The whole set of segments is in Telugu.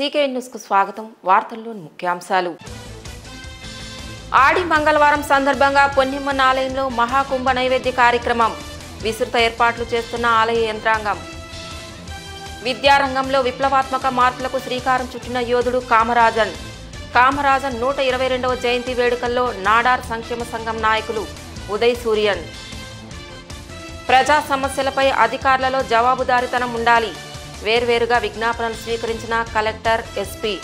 నమస్కారం సీకే న్యూస్కు స్వాగతం. వార్తల్లోని ముఖ్యాంశాలు. ఆడి మంగళవారం సందర్భంగా పొన్నిమ్మన్ ఆలయంలో మహాకుంభ నైవేద్య కార్యక్రమం. విస్తృత ఏర్పాట్లు చేస్తున్న ఆలయ యంత్రాంగం. విద్యారంగంలో విప్లవాత్మక మార్పులకు శ్రీకారం చుట్టిన యోధుడు కామరాజన్. కామరాజన్ నూట ఇరవై రెండవ జయంతి వేడుకల్లో నాడార్ సంక్షేమ సంఘం నాయకులు ఉదయ్ సూర్యన్. ప్రజా సమస్యలపై అధికారులలో జవాబుదారితనం ఉండాలి. వేర్వేరుగా విజ్ఞాపనలు స్వీకరించిన కలెక్టర్ ఎస్పీ.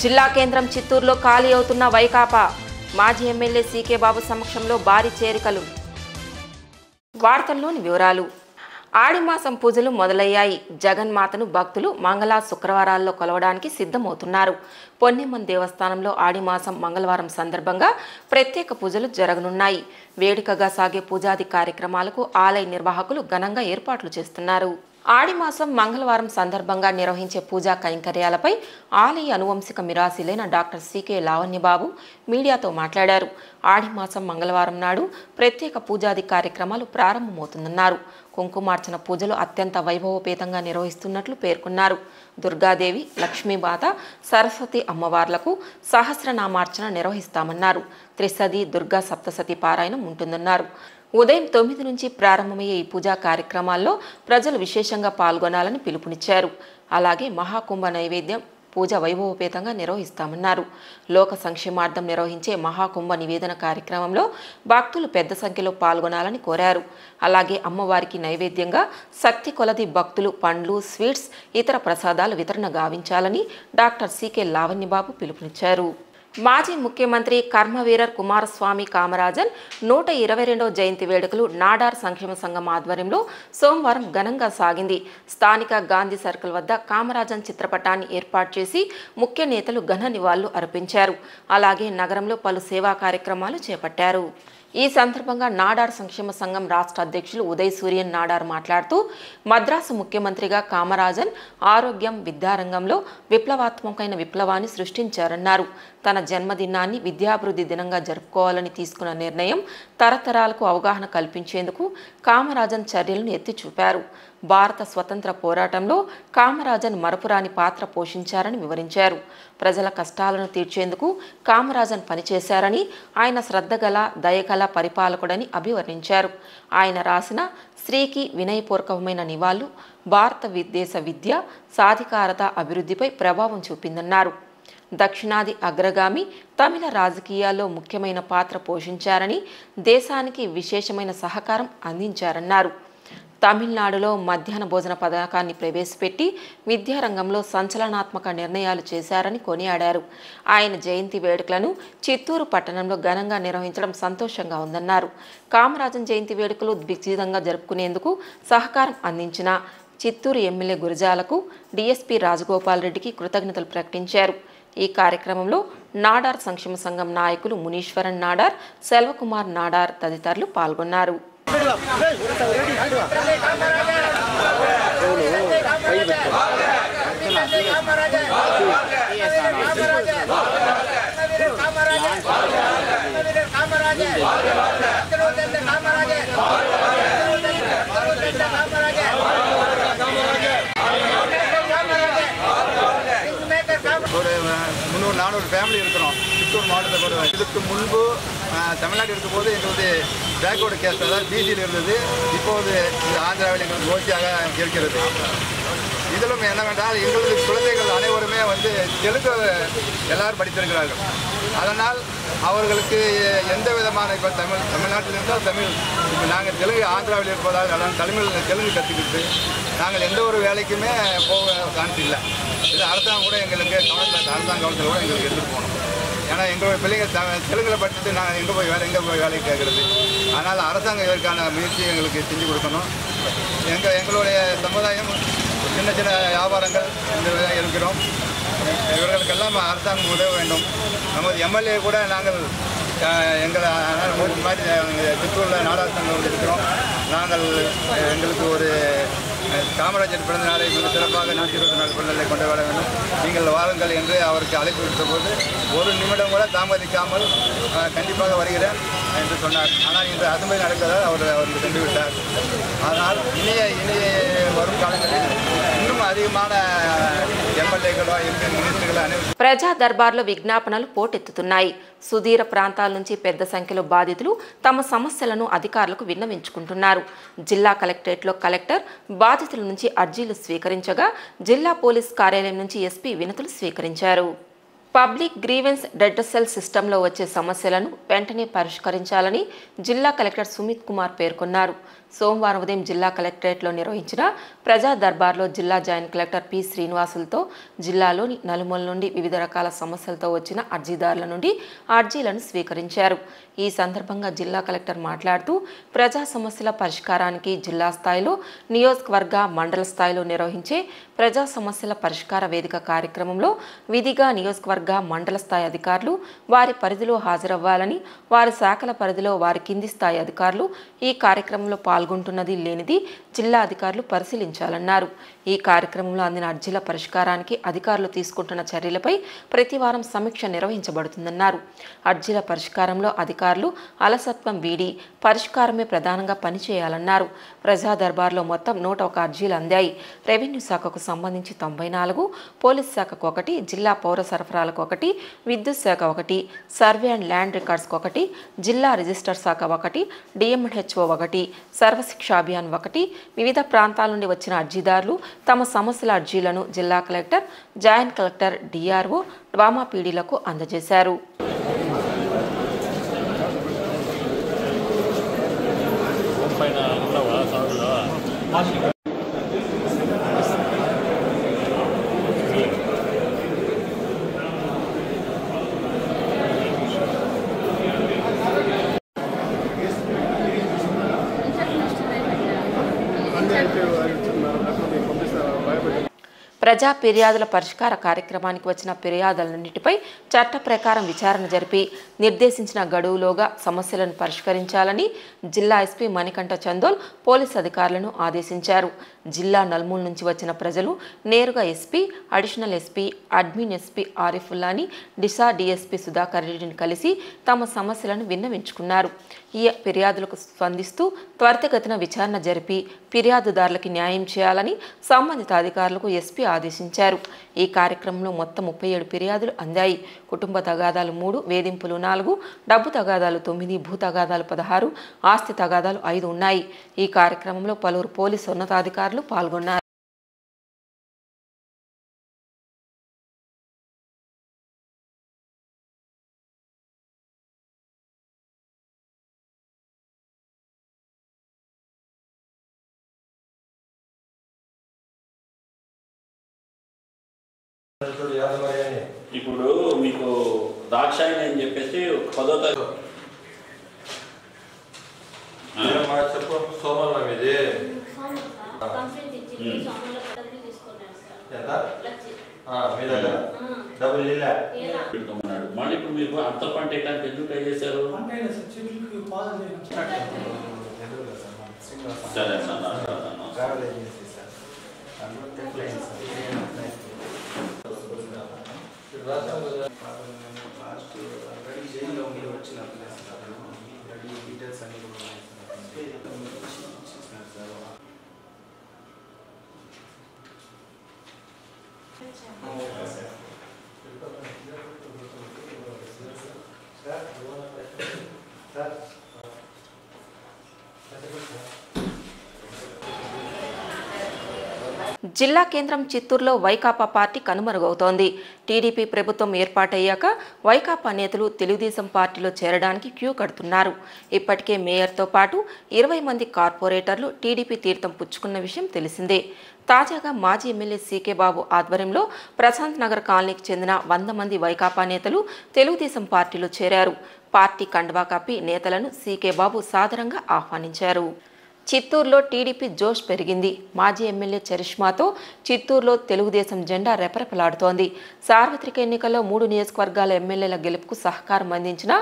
జిల్లా కేంద్రం చిత్తూరులో ఖాళీ అవుతున్న వైకాపా మాజీ ఎమ్మెల్యే సీకే బాబు సమక్షంలో భారీ చేరికలు. వార్తల్లోని వివరాలు. ఆడిమాసం పూజలు మొదలయ్యాయి. జగన్మాతను భక్తులు మంగళ శుక్రవారాల్లో కొలవడానికి సిద్ధమవుతున్నారు. పొన్నెమ్మన్ దేవస్థానంలో ఆడిమాసం మంగళవారం సందర్భంగా ప్రత్యేక పూజలు జరగనున్నాయి. వేడుకగా సాగే పూజాది కార్యక్రమాలకు ఆలయ నిర్వాహకులు ఘనంగా ఏర్పాట్లు చేస్తున్నారు. ఆడిమాసం మంగళవారం సందర్భంగా నిర్వహించే పూజా కైంకర్యాలపై ఆలయ అనువంశిక మిరాసిలైన డాక్టర్ సికే లావణ్యబాబు మీడియాతో మాట్లాడారు. ఆడిమాసం మంగళవారం నాడు ప్రత్యేక పూజాది కార్యక్రమాలు ప్రారంభమవుతుందన్నారు. కుంకుమార్చన పూజలు అత్యంత వైభవపేతంగా నిర్వహిస్తున్నట్లు పేర్కొన్నారు. దుర్గాదేవి లక్ష్మీమాత సరస్వతి అమ్మవార్లకు సహస్రనామార్చన నిర్వహిస్తామన్నారు. త్రిసది దుర్గా సప్తసతి పారాయణం ఉంటుందన్నారు. ఉదయం తొమ్మిది నుంచి ప్రారంభమయ్యే ఈ పూజా కార్యక్రమాల్లో ప్రజలు విశేషంగా పాల్గొనాలని పిలుపునిచ్చారు. అలాగే మహాకుంభ నైవేద్యం పూజ వైభవపేతంగా నిర్వహిస్తామన్నారు. లోక సంక్షేమార్థం నిర్వహించే మహాకుంభ నివేదన కార్యక్రమంలో భక్తులు పెద్ద సంఖ్యలో పాల్గొనాలని కోరారు. అలాగే అమ్మవారికి నైవేద్యంగా శక్తి కొలది భక్తులు పండ్లు స్వీట్స్ ఇతర ప్రసాదాలు వితరణ గావించాలని డాక్టర్ సికే లావణ్యబాబు పిలుపునిచ్చారు. మాజీ ముఖ్యమంత్రి కర్మవీరర్ కుమారస్వామి కామరాజన్ నూట ఇరవై రెండవ జయంతి వేడుకలు నాడార్ సంక్షేమ సంఘం ఆధ్వర్యంలో సోమవారం ఘనంగా సాగింది. స్థానిక గాంధీ సర్కిల్ వద్ద కామరాజన్ చిత్రపటాన్ని ఏర్పాటు చేసి ముఖ్య నేతలు ఘన నివాళులు అర్పించారు. అలాగే నగరంలో పలు సేవా కార్యక్రమాలు చేపట్టారు. ఈ సందర్భంగా నాడార్ సంక్షేమ సంఘం రాష్ట్ర అధ్యక్షులు ఉదయ్ సూర్యన్ నాడార్ మాట్లాడుతూ మద్రాసు ముఖ్యమంత్రిగా కామరాజన్ ఆరోగ్యం విద్యారంగంలో విప్లవాత్మకమైన విప్లవాన్ని సృష్టించారన్నారు. తన జన్మదినాన్ని విద్యాభివృద్ధి దినంగా జరుపుకోవాలని తీసుకున్న నిర్ణయం తరతరాలకు అవగాహన కల్పించేందుకు కామరాజన్ చర్యలను ఎత్తి చూపారు భారత స్వతంత్ర పోరాటంలో కామరాజన్ మరపురాని పాత్ర పోషించారని వివరించారు. ప్రజల కష్టాలను తీర్చేందుకు కామరాజన్ పనిచేశారని ఆయన శ్రద్ధగల దయగల పరిపాలకుడని అభివర్ణించారు. ఆయన రాసిన స్త్రీకి వినయపూర్వకమైన నివాళులు భారత విదేశ విద్య సాధికారత అభివృద్ధిపై ప్రభావం చూపిందన్నారు. దక్షిణాది అగ్రగామి తమిళ రాజకీయాల్లో ముఖ్యమైన పాత్ర పోషించారని దేశానికి విశేషమైన సహకారం అందించారన్నారు. తమిళనాడులో మధ్యాహ్న భోజన పథకాన్ని ప్రవేశపెట్టి విద్యారంగంలో సంచలనాత్మక నిర్ణయాలు చేశారని కొనియాడారు. ఆయన జయంతి వేడుకలను చిత్తూరు పట్టణంలో ఘనంగా నిర్వహించడం సంతోషంగా ఉందన్నారు. కామరాజన్ జయంతి వేడుకలు దిగ్విజంగా జరుపుకునేందుకు సహకారం అందించిన చిత్తూరు ఎమ్మెల్యే గురజాలకు డీఎస్పీ రాజగోపాల్ రెడ్డికి కృతజ్ఞతలు ప్రకటించారు. ఈ కార్యక్రమంలో నాడార్ సంక్షేమ సంఘం నాయకులు మునీశ్వరన్ నాడార్ సెల్వకుమార్ నాడార్ తదితరులు పాల్గొన్నారు. ஒரு முந்நூறு நானூறு ஃபேமிலி இருக்கிறோம். சித்தூர் மாவட்டத்தை பொறுத்த இதுக்கு முன்பு தமிழ்நாடு இருக்கும்போது எங்களுக்கு பேக்வர்டு கேஸ்ட் அதாவது பிசியில் இருந்தது. இப்போது இந்த ஆந்திராவில் எங்களுக்கு ஓசியாக இருக்கிறது. இதிலும் என்னவென்றால் எங்களது குழந்தைகள் அனைவருமே வந்து தெலுங்கு எல்லாரும் படித்திருக்கிறார்கள். அதனால் அவர்களுக்கு எந்த விதமான இப்போ தமிழ் தமிழ்நாட்டில் இருந்தால் தமிழ். இப்போ நாங்கள் தெலுங்கு ஆந்திராவில் இருப்பதால் அதனால் தமிழ் தெலுங்கு கற்றுக்கிட்டு நாங்கள் எந்த ஒரு வேலைக்குமே போக சான்ஸ் இல்லை. இது அரசாங்கம் கூட எங்களுக்கு கவனத்தில் அரசாங்க கவனத்தில் கூட எங்களுக்கு எடுத்துகிட்டு போகணும். ஏன்னா எங்களுடைய பிள்ளைங்க த தெலுங்குல படிச்சுட்டு நாங்கள் எங்கே போய் வேலை எங்கே போய் வேலைக்கு கேட்குறது அதனால் அரசாங்கம் இதற்கான முயற்சி எங்களுக்கு செஞ்சு கொடுக்கணும். எங்கள் எங்களுடைய சமுதாயம் சின்ன சின்ன வியாபாரங்கள் இந்த இருக்கிறோம். இவர்களுக்கெல்லாம் அரசாங்கம் உதவ வேண்டும். நமது எம்எல்ஏ கூட நாங்கள் எங்களை இந்த மாதிரி அஹ், நாடாளுமன்றம் இருக்கிறோம். நாங்கள் எங்களுக்கு ஒரு காமராஜர் பிறந்த நாளை மிக சிறப்பாக நூற்றி இருபத்தி நாலு பிறந்தநாளை கொண்டாட வேண்டும். நீங்கள் வாருங்கள் என்று அவருக்கு அழைப்பு விடுத்த போது ஒரு நிமிடம் கூட தாமதிக்காமல் கண்டிப்பாக வருகிறேன். என்று சொன்னார் ஆனால் இன்று அதுமே நடக்கிறதால் அவர் அவருக்கு சென்று விட்டார் ஆனால் இனிய இனிய வரும் காலங்களில் இன்னும் அதிகமான எம்எல்ஏக்களோ எம்பி மினிஸ்டர்களோ அனைவரும் ప్రజా దర్బార్లో విజ్ఞాపనలు పోటెత్తుతున్నాయి సుదూర ప్రాంతాల నుంచి పెద్ద సంఖ్యలో బాధితులు తమ సమస్యలను అధికారులకు విన్నవించుకుంటున్నారు జిల్లా కలెక్టరేట్లో కలెక్టర్ బాధితుల నుంచి అర్జీలు స్వీకరించగా జిల్లా పోలీస్ కార్యాలయం నుంచి ఎస్పీ వినతులు స్వీకరించారు పబ్లిక్ గ్రీవెన్స్ డెడ్రసెల్ సిస్టంలో వచ్చే సమస్యలను వెంటనే పరిష్కరించాలని జిల్లా కలెక్టర్ సుమిత్ కుమార్ పేర్కొన్నారు. సోమవారం ఉదయం జిల్లా కలెక్టరేట్లో నిర్వహించిన ప్రజా దర్బార్లో జిల్లా జాయింట్ కలెక్టర్ పి శ్రీనివాసులతో జిల్లాలోని నలుమూల నుండి వివిధ రకాల సమస్యలతో వచ్చిన అర్జీదారుల నుండి అర్జీలను స్వీకరించారు. ఈ సందర్భంగా జిల్లా కలెక్టర్ మాట్లాడుతూ ప్రజా సమస్యల పరిష్కారానికి జిల్లా స్థాయిలో నియోజకవర్గ మండల స్థాయిలో నిర్వహించే ప్రజా సమస్యల పరిష్కార వేదిక కార్యక్రమంలో విధిగా నియోజకవర్గ మండల స్థాయి అధికారులు వారి పరిధిలో హాజరవ్వాలని వారి శాఖల పరిధిలో వారి కింది స్థాయి అధికారులు ఈ కార్యక్రమంలో పాల్గొంటున్నది లేనిది జిల్లా అధికారులు పరిశీలించాలన్నారు. ఈ కార్యక్రమంలో అందిన అర్జీల పరిష్కారానికి అధికారులు తీసుకుంటున్న చర్యలపై ప్రతివారం సమీక్ష నిర్వహించబడుతుందన్నారు. అర్జీల పరిష్కారంలో అధికారులు అలసత్వం వీడి పరిష్కారమే ప్రధానంగా పనిచేయాలన్నారు. ప్రజా దర్బార్లో మొత్తం నూట ఒక అర్జీలు అందాయి. రెవెన్యూ శాఖకు సంబంధించి తొంభై నాలుగు పోలీస్ శాఖకు ఒకటి జిల్లా పౌర సరఫరాలకు ఒకటి విద్యుత్ శాఖ ఒకటి సర్వే అండ్ ల్యాండ్ రికార్డ్స్కి ఒకటి జిల్లా రిజిస్టర్ శాఖ ఒకటి డిఎంహెచ్ఓ ఒకటి సర్వశిక్ష అభియాన్ ఒకటి. వివిధ ప్రాంతాల నుండి వచ్చిన అర్జీదారులు తమ సమస్యల అర్జీలను జిల్లా collector joint collector DRO DWMA పీడీలకు అందజేశారు. ప్రజా ఫిర్యాదుల పరిష్కార కార్యక్రమానికి వచ్చిన ఫిర్యాదులన్నింటిపై చట్ట ప్రకారం విచారణ జరిపి నిర్దేశించిన గడువులోగా సమస్యలను పరిష్కరించాలని జిల్లా ఎస్పీ మణికంఠ చందోల్ పోలీస్ అధికారులను ఆదేశించారు. జిల్లా నల్మూల్ నుంచి వచ్చిన ప్రజలు నేరుగా SP additional SP admin SP ఆరిఫుల్లాని డిసా డిఎస్పీ సుధాకర్ రెడ్డిని కలిసి తమ సమస్యలను విన్నవించుకున్నారు. ఈ ఫిర్యాదులకు స్పందిస్తూ త్వరితగతిన విచారణ జరిపి ఫిర్యాదుదారులకి న్యాయం చేయాలని సంబంధిత అధికారులకు ఎస్పీ ఆదేశించారు. ఈ కార్యక్రమంలో మొత్తం ముప్పై ఏడు ఫిర్యాదులు అందాయి. కుటుంబ తగాదాలు మూడు వేధింపులు నాలుగు డబ్బు తగాదాలు తొమ్మిది భూ తగాదాలు పదహారు ఆస్తి తగాదాలు ఐదు ఉన్నాయి. ఈ కార్యక్రమంలో పలువురు పోలీసు ఉన్నతాధికారులు పాల్గొన్నారు. ఇప్పుడు మీకు దాక్షాయని అని చెప్పేసి పదో. చెప్పు ఇది. మీ దగ్గర? డబ్బులు ఇలా పెట్టుకోమన్నాడు మళ్ళీ ఇప్పుడు మీకు అంత పంట ఎందుకు ట్రై చేశారు? సరే సార్ అన్నాను. ట్రావెల్ ఏజెన్సీ సార్ అందులో కంప్లైంట్ సార్ లాస్ట్ ఆల్రెడీ జైల్లో మీరు వచ్చిన ప్లేస్ సార్ ఆల్రెడీ డీటెయిల్స్ అన్ని కూడా ఉన్నాయి సార్ సార్ జిల్లా కేంద్రం చిత్తూరులో వైకాపా పార్టీ కనుమరుగవుతోంది. టీడీపీ ప్రభుత్వం ఏర్పాటయ్యాక వైకాపా నేతలు తెలుగుదేశం పార్టీలో చేరడానికి క్యూ కడుతున్నారు. ఇప్పటికే మేయర్తో పాటు ఇరవై మంది కార్పొరేటర్లు టీడీపీ తీర్థం పుచ్చుకున్న విషయం తెలిసిందే. తాజాగా మాజీ ఎమ్మెల్యే సీకే బాబు ఆధ్వర్యంలో ప్రశాంత్ నగర్ కాలనీకి చెందిన వంద మంది వైకాపా నేతలు తెలుగుదేశం పార్టీలో చేరారు. పార్టీ కండువా కప్పి నేతలను సీకే బాబు సాదరంగా ఆహ్వానించారు. చిత్తూరులో టీడీపీ జోష్ పెరిగింది. మాజీ ఎమ్మెల్యే చరిష్మాతో చిత్తూరులో తెలుగుదేశం జెండా రెపరెపలాడుతోంది. సార్వత్రిక ఎన్నికల్లో మూడు నియోజకవర్గాల ఎమ్మెల్యేల గెలుపుకు సహకారం అందించిన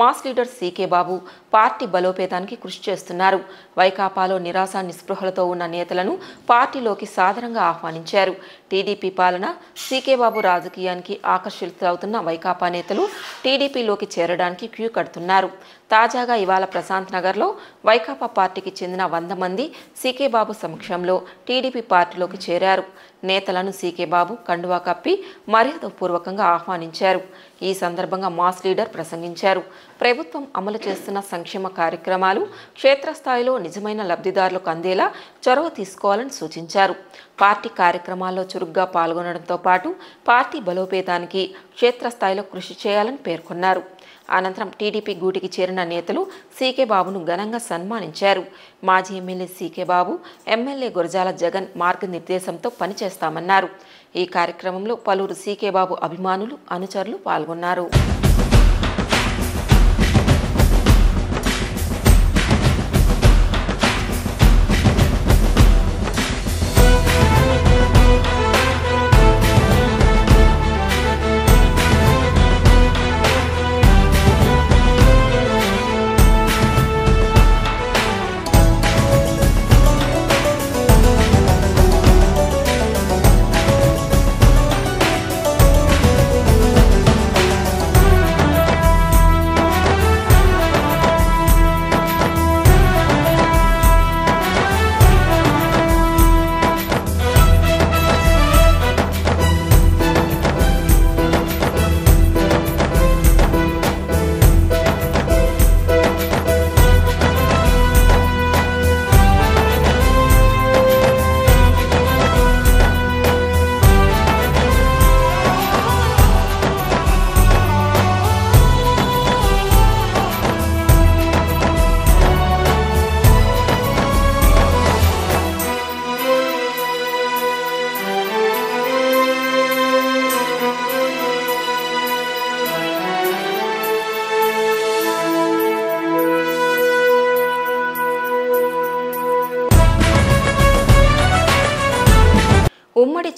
మాస్ లీడర్ సీకే బాబు పార్టీ బలోపేతానికి కృషి చేస్తున్నారు. వైకాపాలో నిరాశ నిస్పృహలతో ఉన్న నేతలను పార్టీలోకి సాధారణంగా ఆహ్వానించారు. టీడీపీ పాలన సీకే బాబు రాజకీయానికి ఆకర్షితులవుతున్న వైకాపా నేతలు టీడీపీలోకి చేరడానికి క్యూ కడుతున్నారు. తాజాగా ఇవాళ ప్రశాంత్ నగర్లో వైకాపా పార్టీకి చెందిన వంద మంది సీకే బాబు సమక్షంలో టీడీపీ పార్టీలోకి చేరారు. నేతలను సీకే బాబు కండువా కప్పి మర్యాదపూర్వకంగా ఆహ్వానించారు. ఈ సందర్భంగా మాస్ లీడర్ ప్రసంగించారు. ప్రభుత్వం అమలు చేస్తున్న సంక్షేమ కార్యక్రమాలు క్షేత్రస్థాయిలో నిజమైన లబ్ధిదారులకు అందేలా చొరవ తీసుకోవాలని సూచించారు. పార్టీ కార్యక్రమాల్లో చురుగ్గా పాల్గొనడంతో పాటు పార్టీ బలోపేతానికి క్షేత్రస్థాయిలో కృషి చేయాలని పేర్కొన్నారు. అనంతరం టీడీపీ గూటికి చేరిన నేతలు సీకే బాబును ఘనంగా సన్మానించారు. మాజీ MLA CK Babu MLA Gurajala Jagan మార్గనిర్దేశంతో పనిచేస్తామన్నారు. ఈ కార్యక్రమంలో పలువురు సీకే బాబు అభిమానులు అనుచరులు పాల్గొన్నారు.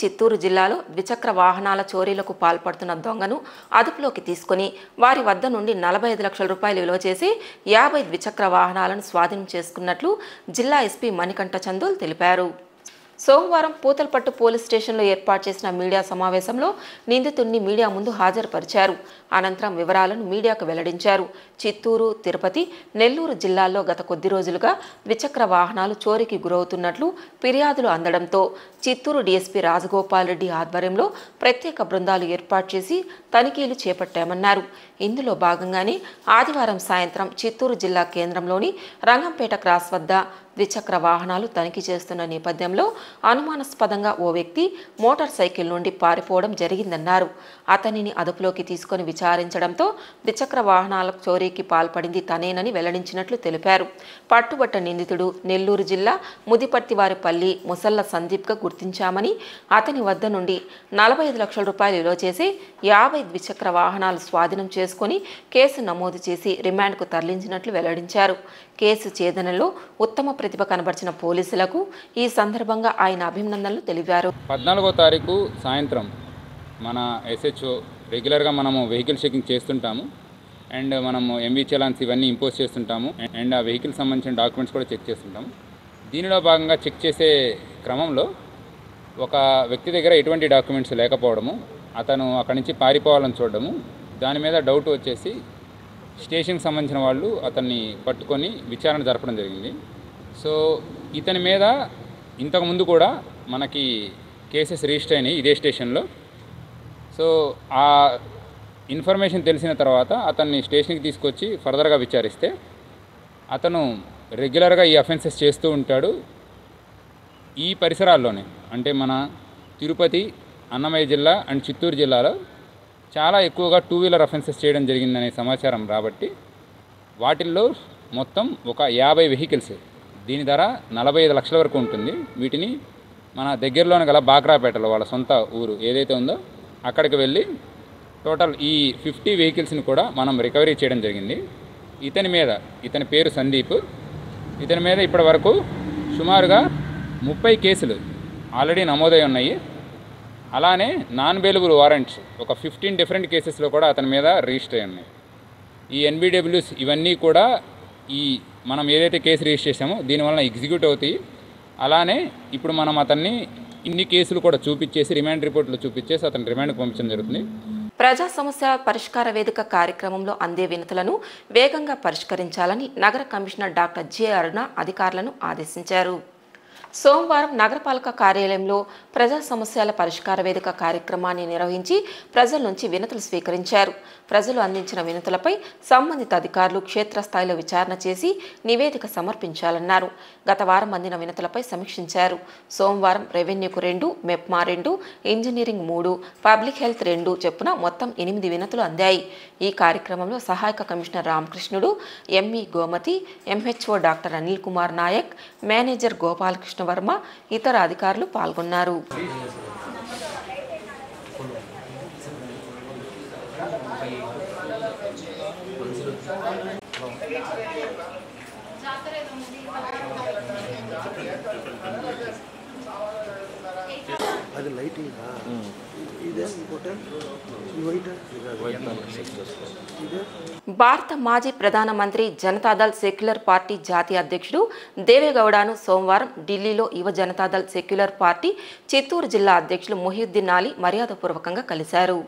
చిత్తూరు జిల్లాలో ద్విచక్ర వాహనాల చోరీలకు పాల్పడుతున్న దొంగను అదుపులోకి తీసుకుని వారి వద్ద నుండి నలభై ఐదు లక్షల రూపాయలు విలువ చేసి యాభై ద్విచక్ర వాహనాలను స్వాధీనం చేసుకున్నట్లు జిల్లా ఎస్పీ మణికంఠ చందోల్ తెలిపారు. సోమవారం పూతలపట్టు పోలీస్ స్టేషన్లో ఏర్పాటు చేసిన మీడియా సమావేశంలో నిందితుడిని మీడియా ముందు హాజరుపరిచారు. అనంతరం వివరాలను మీడియాకు వెల్లడించారు. చిత్తూరు తిరుపతి నెల్లూరు జిల్లాల్లో గత కొద్ది రోజులుగా ద్విచక్ర వాహనాలు చోరీకి గురవుతున్నట్లు ఫిర్యాదులు అందడంతో చిత్తూరు డీఎస్పీ రాజగోపాల్ రెడ్డి ఆధ్వర్యంలో ప్రత్యేక బృందాలు ఏర్పాటు చేసి తనిఖీలు చేపట్టామన్నారు. ఇందులో భాగంగానే ఆదివారం సాయంత్రం చిత్తూరు జిల్లా కేంద్రంలోని రంగంపేట క్రాస్ వద్ద ద్విచక్ర వాహనాలు తనిఖీ చేస్తున్న నేపథ్యంలో అనుమానాస్పదంగా ఓ వ్యక్తి మోటార్ సైకిల్ నుండి పారిపోవడం జరిగిందన్నారు. అతనిని అదుపులోకి తీసుకొని విచారించడంతో ద్విచక్ర వాహనాల చోరీకి పాల్పడింది తనేనని వెల్లడించినట్లు తెలిపారు. పట్టుబట్ట నిందితుడు నెల్లూరు జిల్లా ముదిపర్తివారిపల్లి ముసల్ల సందీప్గా గుర్తించామని అతని వద్ద నుండి నలభై ఐదు లక్షల రూపాయలు విలువ చేసి యాభై ద్విచక్ర వాహనాలు స్వాధీనం చేసుకుని కేసు నమోదు చేసి రిమాండ్కు తరలించినట్లు వెల్లడించారు. కేసు ఛేదనలో ఉత్తమ ప్రతిభ కనబరిచిన పోలీసులకు ఈ సందర్భంగా ఆయన అభినందనలు తెలిపారు. పద్నాలుగో తారీఖు సాయంత్రం మన ఎస్హెచ్ఓ రెగ్యులర్గా మనము వెహికల్ చెకింగ్ చేస్తుంటాము. అండ్ మనము ఎంవీ చలాన్స్ ఇవన్నీ ఇంపోజ్ చేస్తుంటాము. అండ్ ఆ వెహికల్ సంబంధించిన డాక్యుమెంట్స్ కూడా చెక్ చేస్తుంటాము. దీనిలో భాగంగా చెక్ చేసే క్రమంలో ఒక వ్యక్తి దగ్గర ఎటువంటి డాక్యుమెంట్స్ లేకపోవడము అతను అక్కడి నుంచి పారిపోవాలని చూడడము దాని మీద డౌట్ వచ్చేసి స్టేషన్కి సంబంధించిన వాళ్ళు అతన్ని పట్టుకొని విచారణ జరపడం జరిగింది. సో ఇతని మీద ఇంతకుముందు కూడా మనకి కేసెస్ రిజిస్టర్ అయినాయి ఇదే స్టేషన్లో సో ఆ ఇన్ఫర్మేషన్ తెలిసిన తర్వాత అతన్ని స్టేషన్కి తీసుకొచ్చి ఫర్దర్గా విచారిస్తే అతను రెగ్యులర్గా ఈ అఫెన్సెస్ చేస్తూ ఉంటాడు. ఈ పరిసరాల్లోనే అంటే మన తిరుపతి అన్నమయ్య జిల్లా అండ్ చిత్తూరు జిల్లాలో చాలా ఎక్కువగా టూ వీలర్ అఫెన్సెస్ చేయడం జరిగిందనే సమాచారం రాబట్టి వాటిల్లో మొత్తం ఒక యాభై వెహికల్స్ దీని ధర నలభై ఐదు లక్షల వరకు ఉంటుంది. వీటిని మన దగ్గరలోనే గల బాక్రాపేటలో వాళ్ళ సొంత ఊరు ఏదైతే ఉందో అక్కడికి వెళ్ళి టోటల్ ఈ ఫిఫ్టీ వెహికల్స్ని కూడా మనం రికవరీ చేయడం జరిగింది. ఇతని మీద ఇతని పేరు సందీప్. ఇతని మీద ఇప్పటి వరకు సుమారుగా ముప్పై కేసులు ఆల్రెడీ నమోదై ఉన్నాయి. అలానే నాన్ బెయిలబుల్ వారెంట్స్ ఒక ఫిఫ్టీన్ డిఫరెంట్ కేసెస్లో కూడా అతని మీద రిజిస్టర్ అయి ఉన్నాయి ఈ ఎన్బిడబ్ల్యూస్ ఇవన్నీ కూడా ఈ మనం ఏదైతే కేసు రిజిస్టర్ చేసామో దీనివల్ల ఎగ్జిక్యూట్ అవుతాయి. అలానే ఇప్పుడు మనం అతన్ని ఇన్ని కేసులు కూడా చూపించేసి రిమాండ్ రిపోర్ట్లు చూపించేసి అతను రిమాండ్ పంపించడం జరుగుతుంది. ప్రజా సమస్య పరిష్కార వేదిక కార్యక్రమంలో అందే వినతులను వేగంగా పరిష్కరించాలని నగర కమిషనర్ డాక్టర్ జె అరుణ అధికారులను ఆదేశించారు. సోమవారం నగరపాలక కార్యాలయంలో ప్రజా సమస్యల పరిష్కార వేదిక కార్యక్రమాన్ని నిర్వహించి ప్రజల నుంచి వినతులు స్వీకరించారు. ప్రజలు అందించిన వినతులపై సంబంధిత అధికారులు క్షేత్రస్థాయిలో విచారణ చేసి నివేదిక సమర్పించాలన్నారు. గత వారం అందిన వినతులపై సమీక్షించారు. సోమవారం రెవెన్యూకు రెండు మెప్మా రెండు ఇంజనీరింగ్ మూడు పబ్లిక్ హెల్త్ రెండు చెప్పున మొత్తం ఎనిమిది వినతులు అందాయి. ఈ కార్యక్రమంలో సహాయక commissioner Ramakrishnudu ME Gomathi MHO doctor Anil Kumar Naik manager Gopalakrishna Varma ఇతర అధికారులు పాల్గొన్నారు. అది లైట్ ఇదా ఇదే ఇంకోటి ఈ వైట్ ఇదే భారత మాజీ ప్రధానమంత్రి జనతాదళ్ సెక్యులర్ పార్టీ జాతీయ అధ్యక్షుడు దేవేగౌడను సోమవారం ఢిల్లీలో యువ జనతాదళ్ సెక్యులర్ పార్టీ చిత్తూరు జిల్లా అధ్యక్షులు మొహియుద్దీన్ అలీ మర్యాదపూర్వకంగా కలిశారు.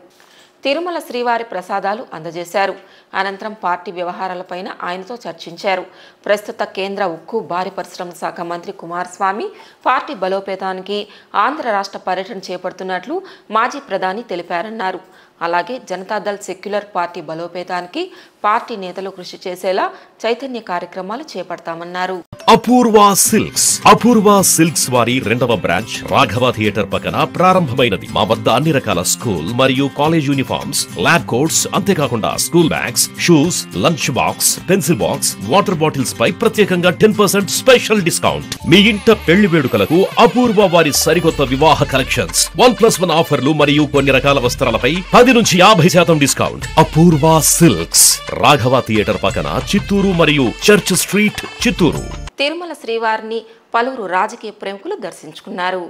తిరుమల శ్రీవారి ప్రసాదాలు అందజేశారు. అనంతరం పార్టీ వ్యవహారాలపైన ఆయనతో చర్చించారు. ప్రస్తుత కేంద్ర ఉక్కు భారీ పరిశ్రమల శాఖ మంత్రి కుమారస్వామి పార్టీ బలోపేతానికి ఆంధ్ర రాష్ట్ర పర్యటన చేపడుతున్నట్లు మాజీ ప్రధాని తెలిపారన్నారు. అలాగే జనతాదళ్ సెక్యులర్ పార్టీ బలోపేతానికి పార్టీ నేతలు కృషి చేసేలా చైతన్య కార్యక్రమాలు చేపడతామన్నారు. అపూర్వ సిల్క్స్ అపూర్వ సిల్క్స్ వారి రెండవ బ్రాంచ్ రాఘవ థియేటర్ పక్కన ప్రారంభమైనది. మా వద్ద అన్ని రకాల స్కూల్ మరియు కాలేజ్ యూనిఫామ్స్ ల్యాబ్ కోట్స్ అంతేకాకుండా school bags shoes lunch box pencil box water bottles పై ప్రత్యేకంగా టెన్ పర్సెంట్ స్పెషల్ డిస్కౌంట్. మీ ఇంట పెళ్ళి వేడుకలకు అపూర్వ వారి సరికొత్త వివాహ కలెక్షన్స్ వన్ ప్లస్ వన్ ఆఫర్లు మరియు కొన్ని రకాల వస్త్రాలపై పది నుంచి యాభై శాతం discount. Apoorva silks. Raghava theatre పక్కన చిత్తూరు మరియు చర్చ్ స్ట్రీట్ చిత్తూరు. తిరుమల శ్రీవారిని పలువురు రాజకీయ ప్రముఖులు దర్శించుకున్నారు.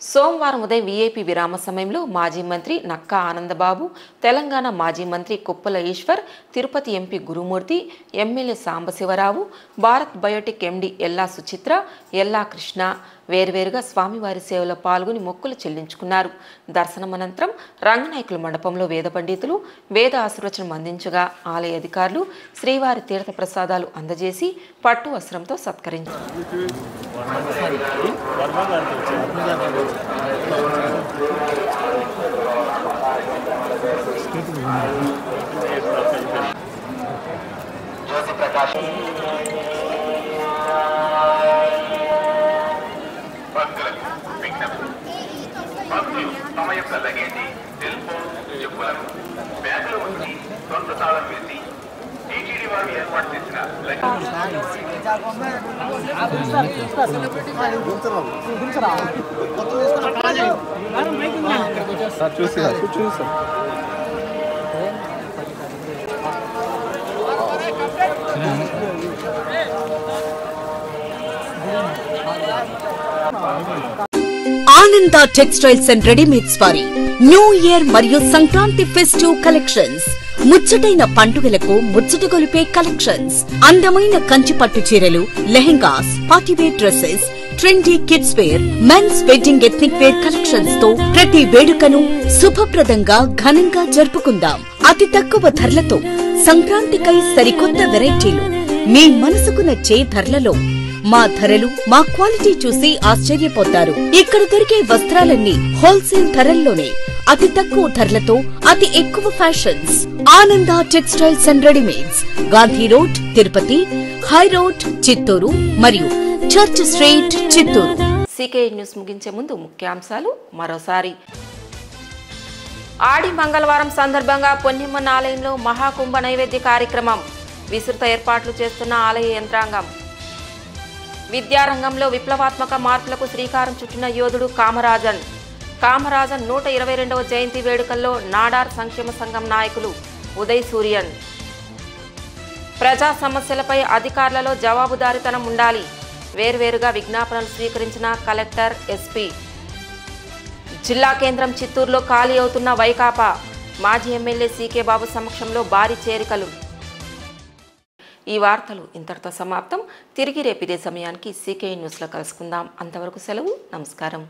సోమవారం ఉదయం వీఐపీ విరామ సమయంలో మాజీ మంత్రి నక్కా ఆనందబాబు తెలంగాణ మాజీ మంత్రి Kuppala Eshwar Tirupati MP Gurumurthy MLA Sambasivarao Bharat Biotech MD Ella Suchitra Ella Krishna వేర్వేరుగా స్వామివారి సేవలో పాల్గొని మొక్కులు చెల్లించుకున్నారు. దర్శనం అనంతరం రంగనాయకుల మండపంలో వేద పండితులు వేద ఆశీర్వచనం అందించగా ఆలయ అధికారులు శ్రీవారి తీర్థ ప్రసాదాలు అందజేసి పట్టు వస్త్రంతో సత్కరించారు. లగేజీ సెల్ ఫోన్ చెప్పులను బ్యాగులో ఉంచి సొంత తాళం వేసి టీటీడీ వారు ఏర్పాటు చేసిన లగేజ్ ఆనంద టెక్స్టైల్స్ అండ్ రెడీమేడ్స్ వారి న్యూ ఇయర్ మరియు సంక్రాంతి ఫెస్టివ్ కలెక్షన్స్. ముచ్చటైన పండుగలకు ముచ్చట గొలిపే కలెక్షన్స్. అందమైన కంచి పట్టు చీరలు lehengas party wear dresses trendy kids wear men's wedding ethnic wear కలెక్షన్స్తో ప్రతి వేడుకను శుభప్రదంగా ఘనంగా జరుపుకుందాం. అతి తక్కువ ధరలతో సంక్రాంతికై సరికొత్త వెరైటీలు. మీ మనసుకు నచ్చే ధరలలో మా ధరలు మా క్వాలిటీ చూసి ఆశ్చర్యపోతారు. ఇక్కడ దొరికే వస్త్రాలన్నీ హోల్సేల్ ధరల్లోనే అతి తక్కువ ధరలతో అతి ఎక్కువ fashions. Ananda textiles and readymades Gandhi road Tirupati high road Chittoor మరియు church street Chittoor. CK news ముగించే ముందు ముఖ్యాంశాలు మరోసారి. ఆడి మంగళవారం సందర్భంగా పొన్నిమ్మన్న ఆలయంలో మహాకుంభ నైవేద్య కార్యక్రమం విస్తృత ఏర్పాట్లు చేస్తున్న ఆలయ యంత్రాంగం. విద్యారంగంలో విప్లవాత్మక మార్పులకు శ్రీకారం చుట్టిన యోధుడు కామరాజన్. కామరాజన్ నూట ఇరవై రెండవ జయంతి వేడుకల్లో నాడార్ సంక్షేమ సంఘం నాయకులు ఉదయ్ సూర్యన్. ప్రజా సమస్యలపై అధికారులలో జవాబుదారీతనం ఉండాలి. వేర్వేరుగా విజ్ఞాపనలు స్వీకరించిన కలెక్టర్ ఎస్పీ. జిల్లా కేంద్రం చిత్తూరులో ఖాళీ అవుతున్న వైకాపా. మాజీ ఎమ్మెల్యే సీకే బాబు సమక్షంలో భారీ చేరికలు. ఈ వార్తలు ఇంతటితో సమాప్తం. తిరిగి రేపు ఇదే సమయానికి సీకే న్యూస్లో కలుసుకుందాం. అంతవరకు సెలవు నమస్కారం.